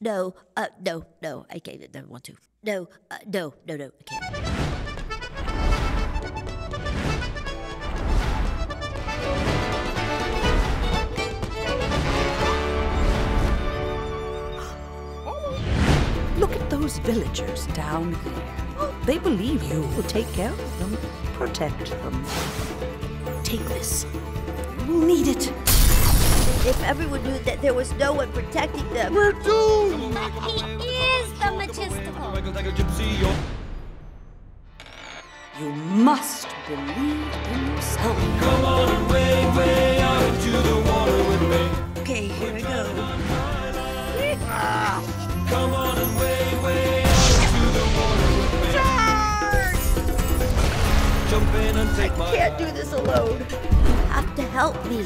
No, uh, no, no, I can't. Don't want to. No, uh, no, no, no, I can't. Look at those villagers down there. They believe you will take care of them, protect them. Take this. You'll need it. If everyone knew that there was no one protecting them. We're doomed! But he is the Magistical. You must believe in yourself. Okay, here we go. I can't do this alone. You have to help me.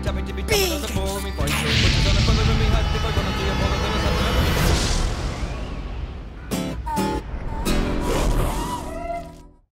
Big.